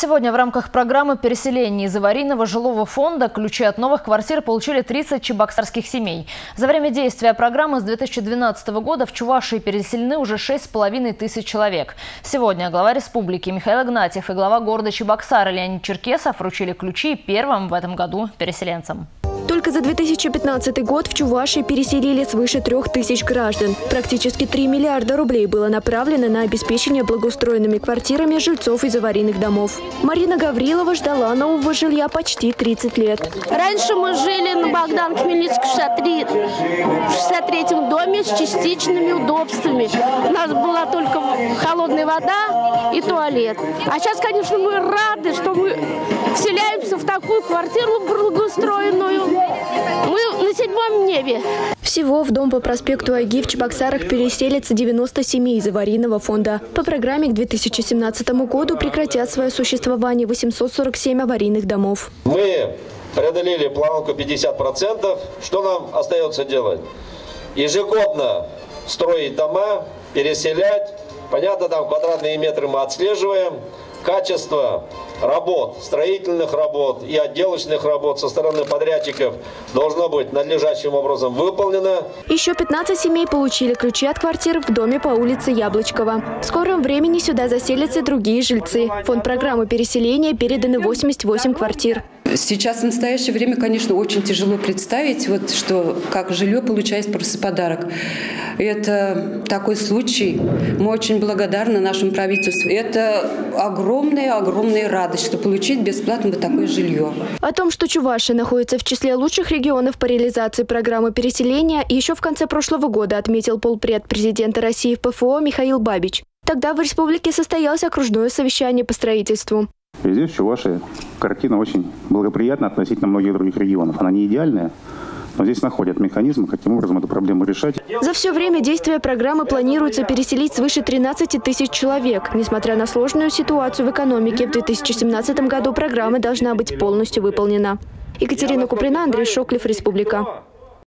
Сегодня в рамках программы переселения из аварийного жилого фонда ключи от новых квартир получили 30 чебоксарских семей. За время действия программы с 2012 года в Чувашии переселены уже 6,5 тысяч человек. Сегодня глава республики Михаил Игнатьев и глава города Чебоксара Леонид Черкесов вручили ключи первым в этом году переселенцам. Только за 2015 год в Чувашии переселили свыше трех тысяч граждан. Практически 3 миллиарда рублей было направлено на обеспечение благоустроенными квартирами жильцов из аварийных домов. Марина Гаврилова ждала нового жилья почти 30 лет. Раньше мы жили Богдан Хмельницкий 63, в 63 доме с частичными удобствами. У нас была только холодная вода и туалет. А сейчас, конечно, мы рады, что мы вселяемся в такую квартиру благоустроенную. Мы на седьмом небе. Всего в дом по проспекту Айги в Чебоксарах переселится 90 семей из аварийного фонда. По программе к 2017 году прекратят свое существование 847 аварийных домов. Мы преодолели планку 50%. Что нам остается делать? Ежегодно строить дома, переселять. Понятно, там квадратные метры мы отслеживаем. Качество работ, строительных работ и отделочных работ со стороны подрядчиков должно быть надлежащим образом выполнено. Еще 15 семей получили ключи от квартир в доме по улице Яблочкова. В скором времени сюда заселятся другие жильцы. Фонд программы переселения переданы 88 квартир. Сейчас в настоящее время, конечно, очень тяжело представить, вот, что как жилье получается просто подарок. Это такой случай. Мы очень благодарны нашему правительству. Это огромная-огромная радость, что получить бесплатно вот такое жилье. О том, что Чувашия находится в числе лучших регионов по реализации программы переселения, еще в конце прошлого года отметил полпред президента России в ПФО Михаил Бабич. Тогда в республике состоялось окружное совещание по строительству. И здесь, в Чувашии, картина очень благоприятна относительно многих других регионов. Она не идеальная, но здесь находят механизмы, каким образом эту проблему решать. За все время действия программы планируется переселить свыше 13 тысяч человек. Несмотря на сложную ситуацию в экономике, в 2017 году программа должна быть полностью выполнена. Екатерина Куприна, Андрей Шоклев, Республика.